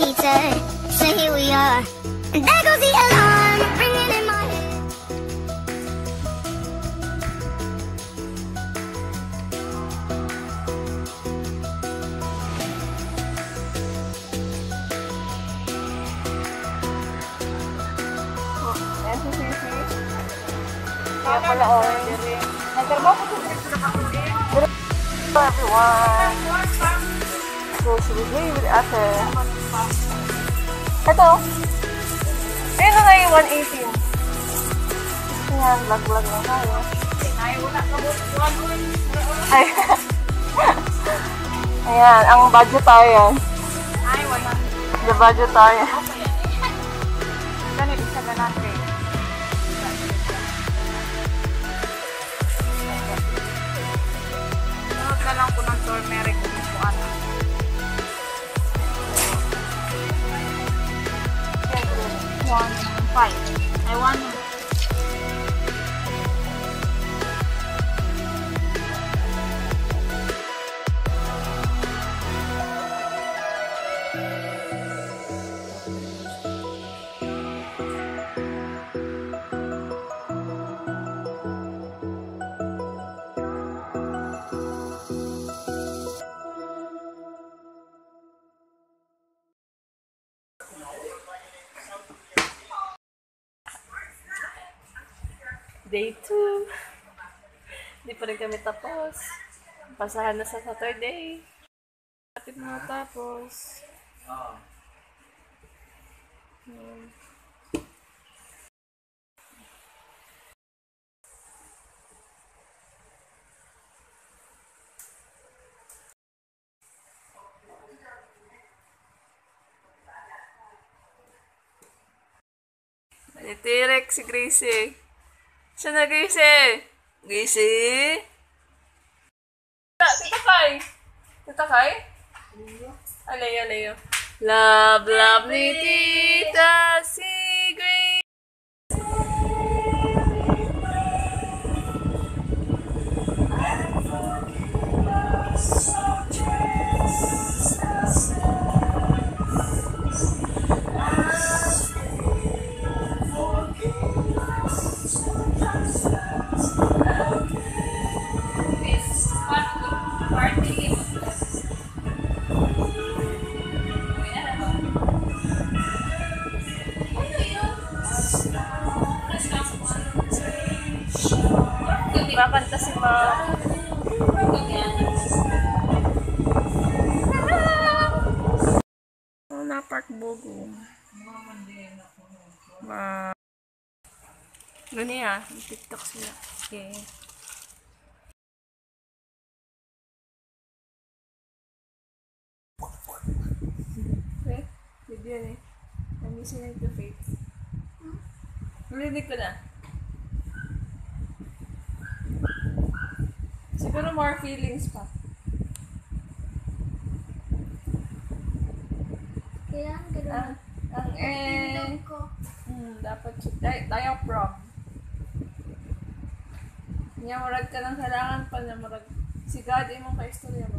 cheater. So here we are. And there goes the alarm, ringing in my head. Hello everyone. Suzuki with ate. Ito. Ayun na nga yung 118. Ayan, vlog-vlog na tayo. Ay, Ayan, ang budget tayo yan. Ay, wala. The budget tayo. Ganun, isa na natin. Sunod na lang po ng turmeric fight. I want Day 2. Hindi pa rin kami tapos. Pasahan na sa Saturday. Lapit na tapos. Hmm. Nanitirek si Gracie. Siya na, Gracie! Gracie? Ta- Tita Kai! Tita Kai? Alayo, alayo. Love, love ni Tita si Kakanta si Ma. Oh, na Park Bogo. Ma. Gani ah, TikTok sila. Okay. Okay, video ni. I'm missing like the face. Narinig ko na. Siguro more feelings pa. Kaya ang ganun. Ang, ang eh, ko. hmm, dapat di- diaphragm. Niya murag ka ng kailangan pa niya murag si God imong ka istorya ba?